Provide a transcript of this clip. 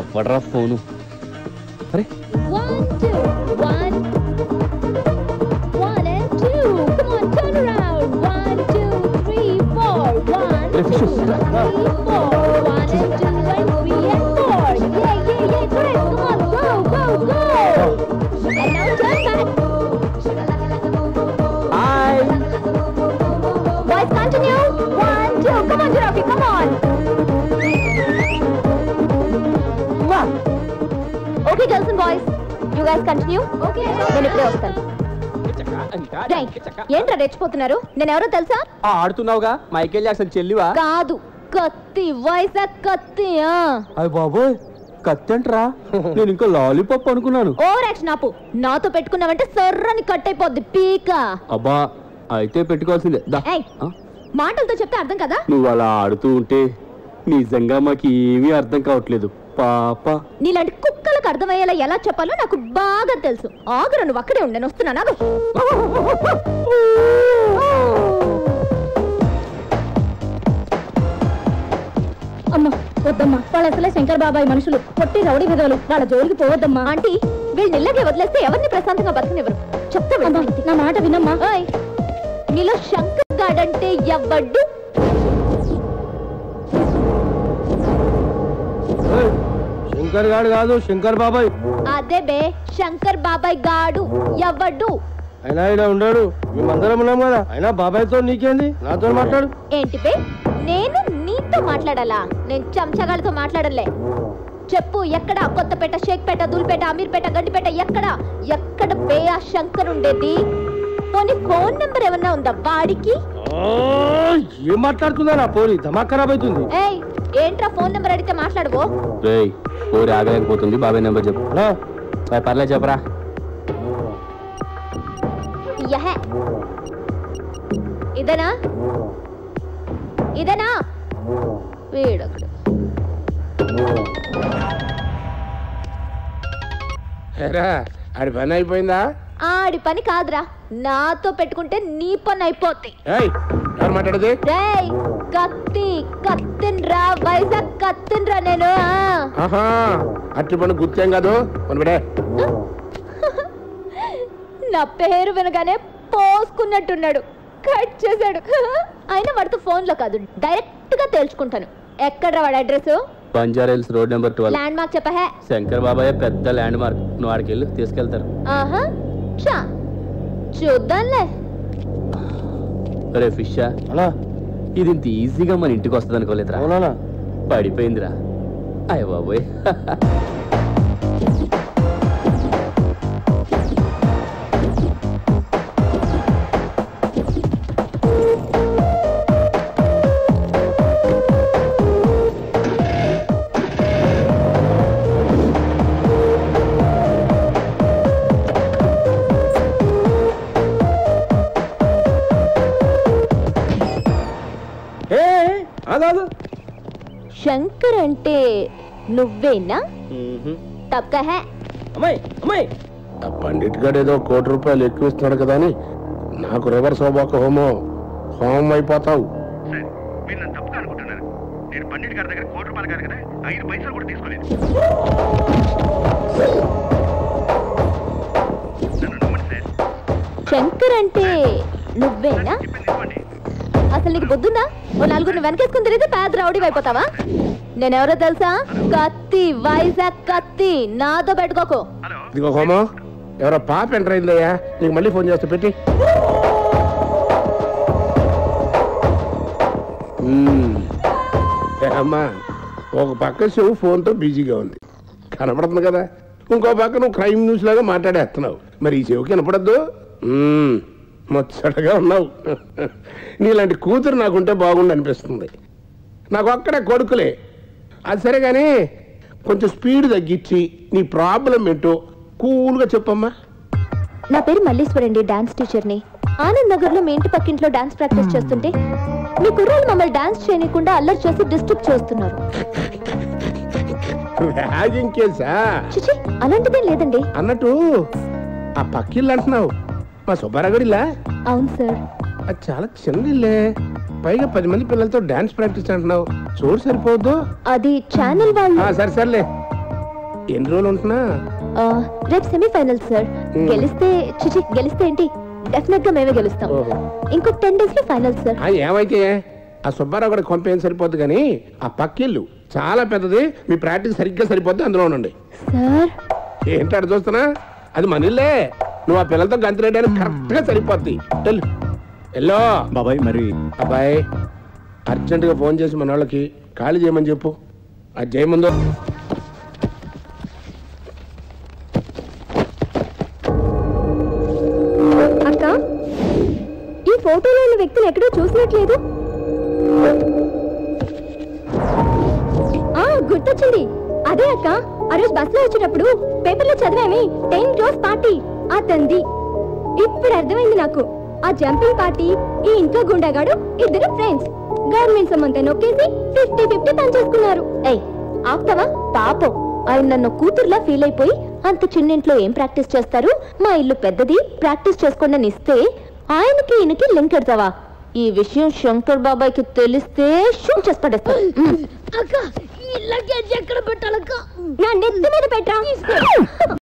ఎవడ్రా ఫోను అరే and two. Come on, Okay, girls and boys. You guys continue. Okay. నేను ఇప్పుడే వస్తాను. ఏంట్రా రెచ్చిపోతున్నారు? నేను ఎవరో తెలుసా ఆడుతున్నావుగా? Michael Jackson చెల్లివా? కాదు. కత్తి వైజాగ్ కత్తి ఆ. అయ్య బాబోయ్ కత్తంట్రా నేను ఇంకా లాలీపాప్ అనుకున్నాను. ఓవర్ యాక్షన్ ఆపు. నాతో పెట్టుకున్నావంటే సర్రని కట్ అయిపోద్ది పీక. అబ్బా అయితే పెట్టుకోవాల్సిందే. దా. ఏయ్ ఆ? మాటలతో చెప్తే అర్థం కదా? నువ్వు అలా ఆడుతూ ఉంటే నిజంగా మాకు ఏమీ అర్థం కావట్లేదు. పాప. నీలాంటి కుక్కలకు అర్థమయ్యేలా ఎలా చెప్పాలో నాకు బాగా తెలుసు. ఆగురు నువ్వు అక్కడే ఉండే వస్తున్నా నాకు అమ్మా వద్దమ్మా వాళ్ళు అసలే శంకర్ బాబాయ్ మనుషులు. పొట్టి రౌడీ విధవలు వాళ్ళ జోలికి పోవద్దమ్మా. ఆంటీ వీళ్ళు ఇళ్ళకే వదిలేస్తే ఎవరిని ప్రశాంతంగా బతకనివ్వరు? చెప్తా నా మాట వినమ్మా. నీలో శంకర్ గాడంటే ఎవడ్డు శంకర్ గాడు కాదు శంకర్ బాబాయ్. అదే బే శంకర్ బాబాయ్ గాడు ఎవడ్డు అయినా ఇలా ఉన్నాడు మేమందరం ఉన్నాం కదా. అయినా బాబాయ్తో నీకేంది? నాతో మాట్లాడు. ఏంటి బే నేను నీతో మాట్లాడాలా? నేను చెంచగాళ్ళతో మాట్లాడలే. చెప్పు ఎక్కడ? కొత్తపేట షేక్పేట దూల్పేట అమీర్పేట గడ్డిపేట ఎక్కడ? ఎక్కడ బే ఆ శంకర్ ఉండేది? పోనీ ఫోన్ నెంబర్ ఏమన్నా ఉందా వాడికి? ఏం మాట్లాడుతుందా నా పోరి? ధమాక్ ఖరాబ్ అవుతుంది. ఏయ్ ఏంట్రా ఫోన్ నెంబర్ అడిగితే మాట్లాడవో? రేయ్ ఊరి ఆగలేకపోతుంది బాబాయ్ నెంబర్ చెప్పు అలా బాయ్ పర్లేదు చెప్పరా యహే ఇదేనా ఇదేనా వీడొకడు ఏరా, ఆడి పని అయిపోయిందా ఆడి పని కాదురా. నాతో పెట్టుకుంటే నీ పని అయిపోతాయి ఏయ్ ఎవరు మాట్లాడేది? రేయ్ కత్తి కత్తిన్రా వైజాగ్ కత్తిన్రా నేను. అట్టి పని గుర్తేం కాదు? నా పేరు వినగానే పోసుకున్నట్టున్నాడు. కట్ చేశాడు. అయినా వాడితో ఫోన్లో కాదు డైరెక్ట్గా తేల్చుకుంటాను. ఎక్కడ వాడి address Banjara Hills road number twelve. Landmark చెప్పహే. Shankar బాబాయ్ పెద్ద ల్యాండ్ మార్క్ నువ్వు ఆడికి వెళ్ళి తీసుకెళ్తారు. ఆహా. చా చూద్దాంలే. రే ఫిషా అలా? ఇది ఇంత ఈజీగా మన ఇంటికి వస్తుంది అనుకోలేదురా పడిపోయిందిరా. అయ్య బాబోయ్. అదాదు శంకర్ అంటే నువ్వేనా? తప్పహే. అమ్మాయి అమ్మాయి. ఆ పండిట్ గారు ఏదో కోటి రూపాయలు ఎక్కువ ఇస్తున్నాడు కదా అని నాకు రివర్స్ అవ్వక హోమో. హోమం అయిపోతావు. నేను పండిట్ గారి దగ్గర కోటి రూపాయలు కాదు కదా ఐదు పైసలు కూడా తీసుకోలేదు. నన్ను నమ్మండి సార్. శంకర్ అంటే నువ్వేనా? అసలు నీకు బుద్ధుందా? ఓ నలుగురిని వెనకేసుకుని తిరిగితే పేద రౌడీ అయిపోతావా? నేనెవరో తెలుసా? కత్తి వైజాగ్ కత్తి. నాతో పెట్టుకోకు. ఇదిగో హోమో ఎవరో పాప ఎంటర్ అయిందయ్యా. నీకు మళ్ళీ ఫోన్ చేస్తే పెట్టి. అమ్మా ఒక పక్క శివు ఫోన్తో బిజీగా ఉంది. కనపడుతుంది కదా. ఇంకో పక్క నువ్వు క్రైమ్ న్యూస్ లాగా మాట్లాడేస్తున్నావు. మరి ఈ చెవికి కనపడద్దు. ముచ్చటగా ఉన్నావు. నీలాంటి కూతురు నాకుంటే బాగుండు అనిపిస్తుంది నాకు ఒక్కడే కొడుకులే. అది సరే కానీ కొంచెం స్పీడ్ తగ్గించి నీ ప్రాబ్లం ఏంటో కూల్గా చెప్పమ్మా. నా పేరు మల్లీశ్వర్ అండి డాన్స్ టీచర్ని. ఆనంద్ నగర్లో మీ ఇంటి పక్కింట్లో డాన్స్ ప్రాక్టీస్ చేస్తుంటే మీ కుర్రాళ్ళు మమ్మల్ని డాన్స్ చేయనీయకుండా అల్లరి చేసి డిస్టర్బ్ చేస్తున్నారు. అలాంటిదేం లేదండి. అన్నట్టు ఆ పక్కిల్లు అంటున్నావు. మా సుబ్బారాగడిలా అవును సార్. అది చాలా చిన్న ఇల్లే పైగా పది మంది పిల్లలతో డాన్స్ ప్రాక్టీస్ అంటున్నావు. చూడు సరిపోద్దు? అది ఛానల్ వాళ్ళు. సరే సర్లే. ఎన్ని రోజులు ఉంటున్నా? రేపు సెమీఫైనల్ సార్. గెలిస్తే చిచి గెలిస్తే ఏంటి? డెఫినెట్గా మేమే గెలుస్తాం. ఇంకో టెన్ డేస్లో ఫైనల్ సార్. ఏమైతే? ఆ సుబ్బారావు కూడా కొంపేం సరిపోద్ది కానీ ఆ పక్కిల్లు చాలా పెద్దది. మీ ప్రాక్టీస్ సరిగ్గా సరిపోద్ది అందులో ఉండండి. సార్. ఏంటి అక్కడ చూస్తున్నా? అది మన ఇల్లే. నువ్వు ఆ పిల్లలతో గంతులేయడానికి కరెక్ట్గా సరిపోద్ది. ఎల్లో. బాబాయ్ మరి. అబ్బాయి అర్జెంటుగా ఫోన్ చేసి మన వాళ్ళకి ఖాళీ చేయమని చెప్పు. అది చేయముందు అక్క ఈ ఫోటోలో ఉన్న వ్యక్తిని ఎక్కడో చూసినట్లేదు. ఆ గుర్తొచ్చింది. అదే అక్క ఆ రోజు బస్లో వచ్చేటప్పుడు పేపర్లో చదివామి టెన్ రోజు పార్టీ. ఆ తంది ఇప్పుడు అర్థమైంది నాకు. ఆ జంపింగ్ పార్టీ ఈ ఇంట్లో గుండాగాడు ఇద్దరు ఫ్రెండ్స్ గవర్నమెంట్ సొమ్మంతా నొక్కేసి ఫిఫ్టీ ఫిఫ్టీ పనిచేసుకున్నారు ఏయ్ ఆపుతావా? పాపం. ఆయన నన్ను కూతుర్లా ఫీల్ అయిపోయి అంత చిన్నింట్లో ఏం ప్రాక్టీస్ చేస్తారు? మా ఇల్లు పెద్దది ప్రాక్టీస్ చేసుకోండి ఇస్తే ఆయనకి ఈయనకి లింక్ ఎడతావా ఈ విషయం శంకర్ బాబాయ్కి తెలిస్తే షూట్ చేసి పడేస్తాడు అక్క ఈ లగేజ్ ఎక్కడ పెట్టాలక్క? నా నెత్తి మీద పెట్టా